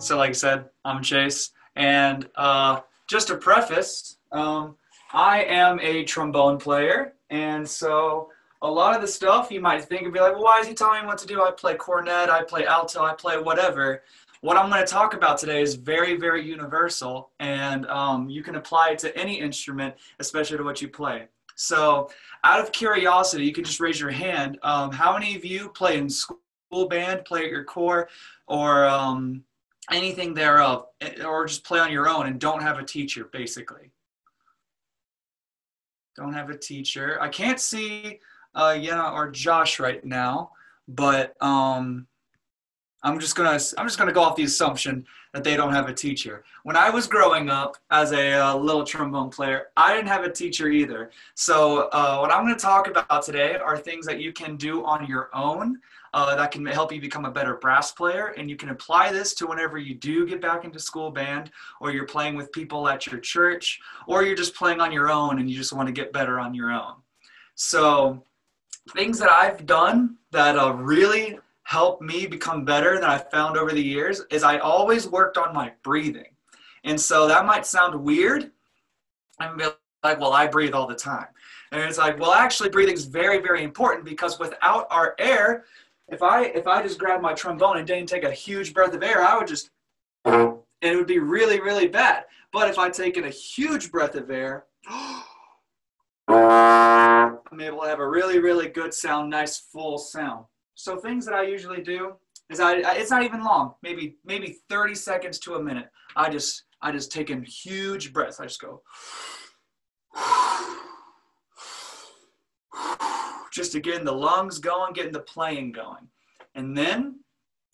So like I said, I'm Chase, and uh, just a preface, um, I am a trombone player, and so a lot of the stuff you might think and be like, well, why is he telling me what to do? I play cornet, I play alto, I play whatever. What I'm going to talk about today is very, very universal, and um, you can apply it to any instrument, especially to what you play. So, out of curiosity, you can just raise your hand. Um, how many of you play in school band, play at your corps, or um, anything thereof, eh, or just play on your own and don't have a teacher, basically? Don't have a teacher. I can't see uh, Yenna or Josh right now, but um, I'm just gonna I'm just gonna go off the assumption that they don't have a teacher. When I was growing up as a uh, little trombone player, I didn't have a teacher either. So uh, what I'm to talk about today are things that you can do on your own uh, that can help you become a better brass player. And you can apply this to whenever you do get back into school band, or you're playing with people at your church, or you're just playing on your own and you just want to get better on your own. So things that I've done that uh, really help me become better that I've found over the years is I always worked on my breathing. And so that might sound weird. I'm like, well, I breathe all the time. And it's like, well, actually breathing is very, very important because without our air, if I if I just grabbed my trombone and didn't take a huge breath of air, I would just and it would be really, really bad. But if I take in a huge breath of air, I'm able to have a really, really good sound, nice full sound. So things that I usually do is I, it's not even long, maybe maybe 30 seconds to a minute. I just I just take in huge breaths. I just go just getting the lungs going, getting the playing going. And then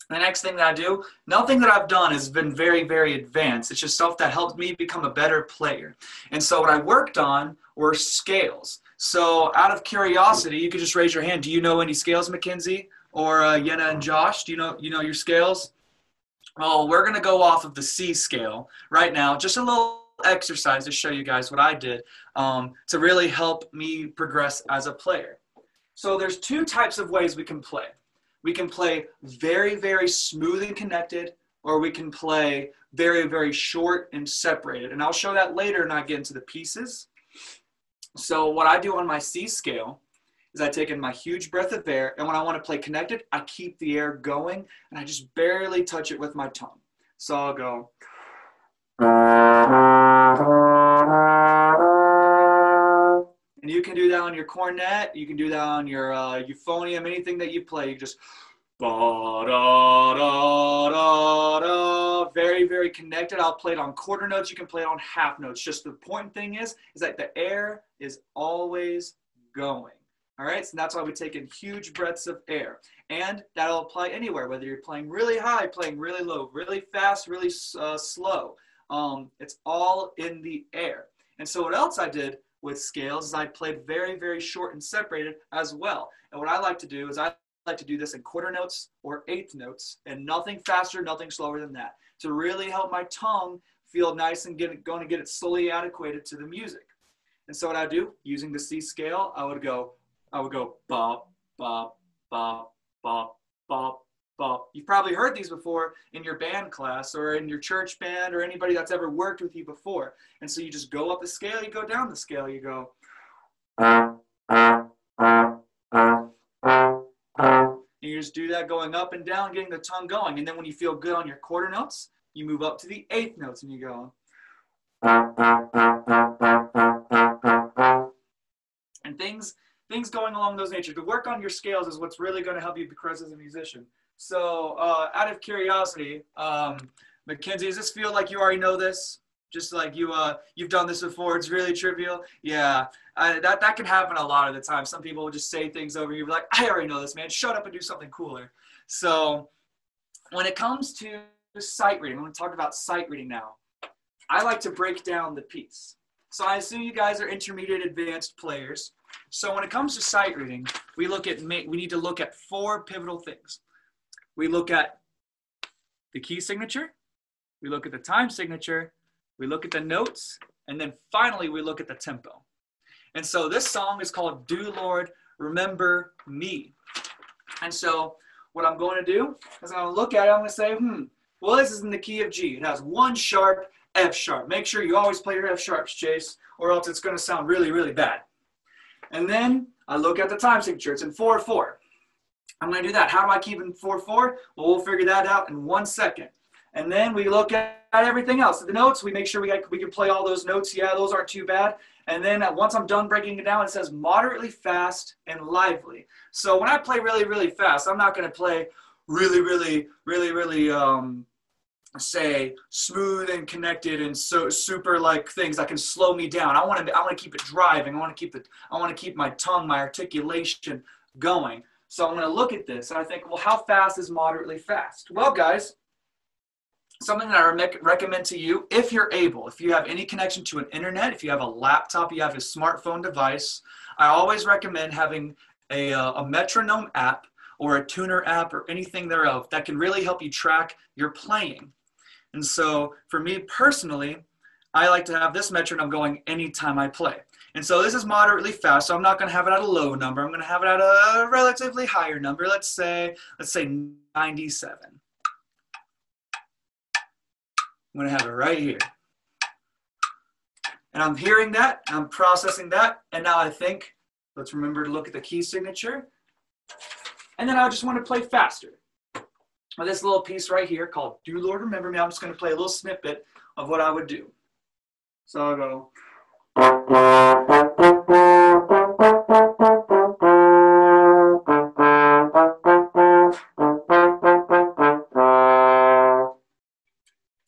the next thing that I do, nothing that I've done has been very, very advanced. It's just stuff that helped me become a better player. And so what I worked on were scales. So out of curiosity, you could just raise your hand. Do you know any scales, Mackenzie? Or uh, Yenna and Josh? Do you know you know your scales? Well, we're gonna go off of the C scale right now. Just a little exercise to show you guys what I did um, to really help me progress as a player. So there's two types of ways we can play. We can play very, very smooth and connected, or we can play very, very short and separated. And I'll show that later and I get into the pieces. So what I do on my C scale is I take in my huge breath of air, and when I want to play connected, I keep the air going, and I just barely touch it with my tongue. So I'll go. And you can do that on your cornet, you can do that on your uh, euphonium, anything that you play. You just da, da, da, da, very, very connected. I'll play it on quarter notes. You can play it on half notes. Just the important thing is, is that the air is always going. All right, so that's why we take in huge breaths of air. And that'll apply anywhere, whether you're playing really high, playing really low, really fast, really uh, slow. Um, it's all in the air. And so what else I did with scales is I played very, very short and separated as well. And what I like to do is I like to do this in quarter notes or eighth notes and nothing faster, nothing slower than that to really help my tongue feel nice and get it, going to get it slowly adequated to the music. And so what I do, using the C scale, I would go I would go bop, bop, bop, bop, bop, bop. You've probably heard these before in your band class or in your church band or anybody that's ever worked with you before. And so you just go up the scale, you go down the scale, you go. And you just do that going up and down, getting the tongue going. And then when you feel good on your quarter notes, you move up to the eighth notes and you go. Things going along those nature. To work on your scales is what's really going to help you progress as a musician. So, uh, out of curiosity, um, Mackenzie, does this feel like you already know this? Just like you, uh, you've done this before. It's really trivial. Yeah, I, that that can happen a lot of the time. Some people will just say things over you, like, "I already know this, man. Shut up and do something cooler." So, when it comes to sight reading, I'm going to talk about sight reading now. I like to break down the piece. So I assume you guys are intermediate advanced players. So when it comes to sight reading, we look at we need to look at four pivotal things. We look at the key signature, we look at the time signature, we look at the notes, and then finally we look at the tempo. And so this song is called Do Lord Remember Me. And so what I'm going to do is I'm going to look at it, I'm going to say, hmm, Well, this is in the key of G. It has one sharp, F sharp. Make sure you always play your F sharps, Chase, or else it's going to sound really, really bad. And then I look at the time signature. It's in 4-4. I'm going to do that. How do I keep in 4-4? Well, we'll figure that out in one second. And then we look at everything else. The notes, we make sure we, got, we can play all those notes. Yeah, those aren't too bad. And then once I'm done breaking it down, it says moderately fast and lively. So when I play really, really fast, I'm not going to play really, really, really, really, um, say smooth and connected and so super like things that can slow me down. I want to, I want to keep it driving. I want to keep it, I want to keep my tongue, my articulation going. So I'm going to look at this and I think, well, how fast is moderately fast? Well, guys, something that I recommend to you, if you're able, if you have any connection to an internet, if you have a laptop, you have a smartphone device, I always recommend having a, uh, a metronome app or a tuner app or anything thereof that can really help you track your playing. And so for me personally, I like to have this metronome going anytime I play. And so this is moderately fast, so I'm not going to have it at a low number. I'm going to have it at a relatively higher number. Let's say, let's say 97. I'm going to have it right here. And I'm hearing that, I'm processing that, and now I think, let's remember to look at the key signature. And then I just want to play faster. This little piece right here called Do Lord Remember Me, I'm just going to play a little snippet of what I would do. So I'll go.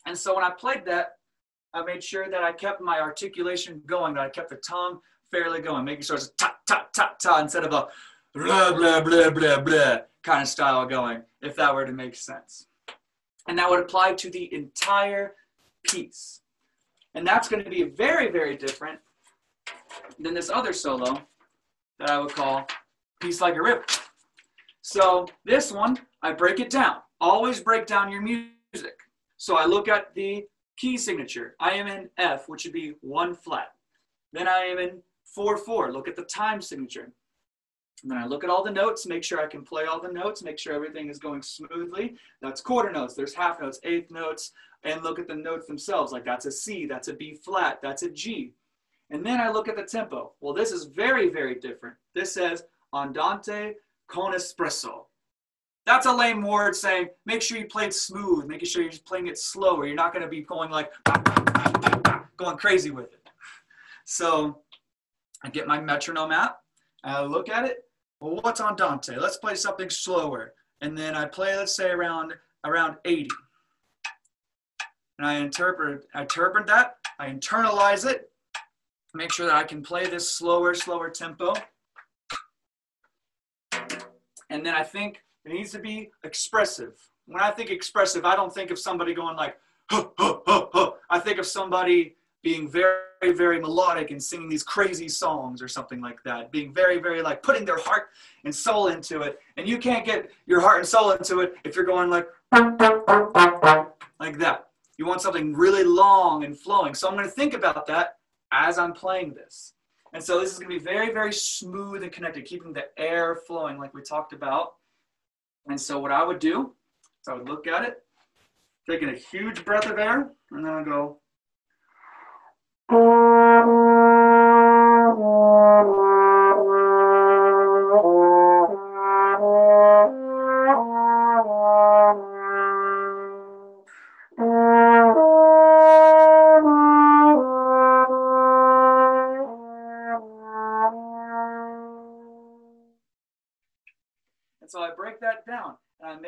And so when I played that, I made sure that I kept my articulation going, that I kept the tongue fairly going, making sure it's a ta ta ta ta instead of a blah blah blah blah blah kind of style going, if that were to make sense. And that would apply to the entire piece. And that's going to be very, very different than this other solo that I would call Peace Like a River. So this one, I break it down. Always break down your music. So I look at the key signature. I am in F, which would be one flat. Then I am in 4-4. Look at the time signature. And then I look at all the notes, make sure I can play all the notes, make sure everything is going smoothly. That's quarter notes, there's half notes, eighth notes, and look at the notes themselves. Like that's a C, that's a B flat, that's a G. And then I look at the tempo. Well, this is very, very different. This says andante con espresso. That's a lame word saying make sure you play it smooth, making sure you're just playing it slow, or you're not going to be going like going crazy with it. So I get my metronome out, I look at it, well, what's andante? Let's play something slower. And then I play, let's say around, around 80. And I interpret, I interpret that, I internalize it, make sure that I can play this slower, slower tempo. And then I think it needs to be expressive. When I think expressive, I don't think of somebody going like, huh, huh, huh, huh. I think of somebody being very, very melodic and singing these crazy songs or something like that, being very, very like putting their heart and soul into it. And you can't get your heart and soul into it if you're going like, like that. You want something really long and flowing. So I'm going to think about that as I'm playing this. And so this is going to be very, very smooth and connected, keeping the air flowing like we talked about. And so what I would do is I would look at it, taking a huge breath of air, and then I go,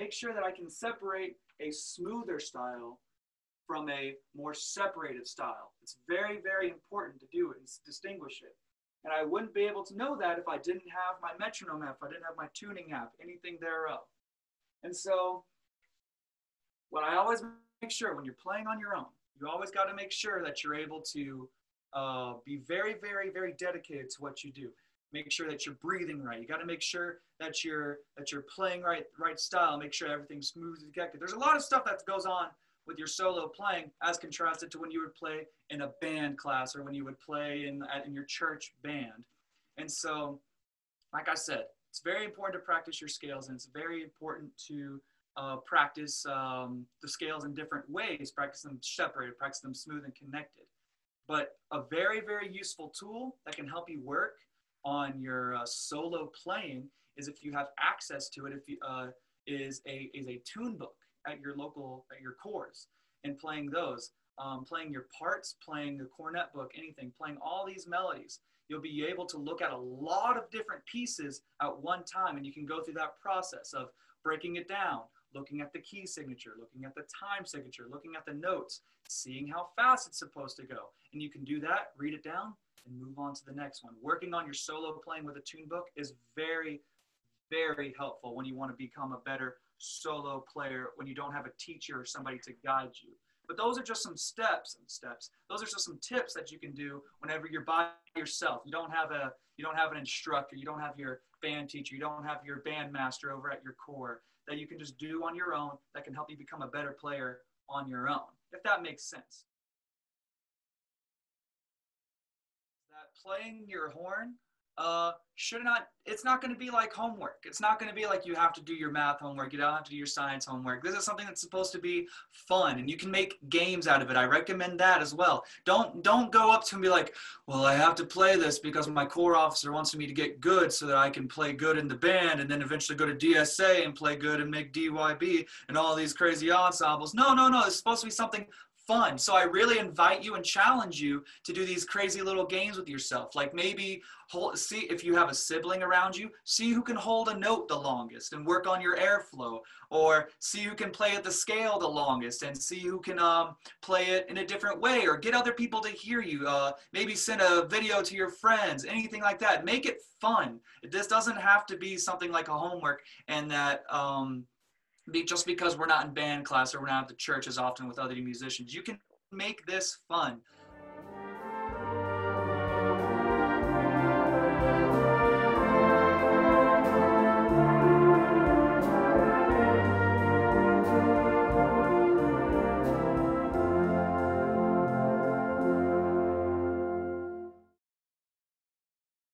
make sure that I can separate a smoother style from a more separated style. It's very, very important to do it and distinguish it. And I wouldn't be able to know that if I didn't have my metronome app, if I didn't have my tuning app, anything thereof. And so, what I always make sure when you're playing on your own, you always got to make sure that you're able to uh, be very, very, very dedicated to what you do. Make sure that you're breathing right. You got to make sure that you're that you're playing right, right style. Make sure everything's smooth and connected. There's a lot of stuff that goes on with your solo playing as contrasted to when you would play in a band class or when you would play in, in your church band. And so, like I said, it's very important to practice your scales and it's very important to uh, practice um, the scales in different ways, practice them separated, practice them smooth and connected. But a very, very useful tool that can help you work on your uh, solo playing is if you have access to it, if you, uh, is a is a tune book at your local at your corps and playing those, um, playing your parts, playing the cornet book, anything, playing all these melodies. You'll be able to look at a lot of different pieces at one time, and you can go through that process of breaking it down, looking at the key signature, looking at the time signature, looking at the notes, seeing how fast it's supposed to go. And you can do that, read it down, and move on to the next one. Working on your solo playing with a tune book is very, very helpful when you want to become a better solo player, when you don't have a teacher or somebody to guide you. But those are just some steps and steps. Those are just some tips that you can do whenever you're by yourself. You don't have a you don't have an instructor, you don't have your band teacher, you don't have your band master over at your corps that you can just do on your own that can help you become a better player on your own. If that makes sense. Playing your horn uh, should not it's not going to be like homework. It's not going to be like you have to do your math homework you don't have to do your science homework. This is something that's supposed to be fun and you can make games out of it. I recommend that as well. Don't don't go up to and be like well i have to play this because my corps officer wants me to get good so that i can play good in the band and then eventually go to dsa and play good and make dyb and all these crazy ensembles. No no no it's supposed to be something fun. So I really invite you and challenge you to do these crazy little games with yourself. Like maybe hold, see if you have a sibling around you, see who can hold a note the longest and work on your airflow, or see who can play at the scale the longest and see who can um, play it in a different way, or get other people to hear you. Uh, maybe send a video to your friends, anything like that. Make it fun. This doesn't have to be something like a homework and that. Um, be, just because we're not in band class or we're not at the church as often with other musicians. You can make this fun.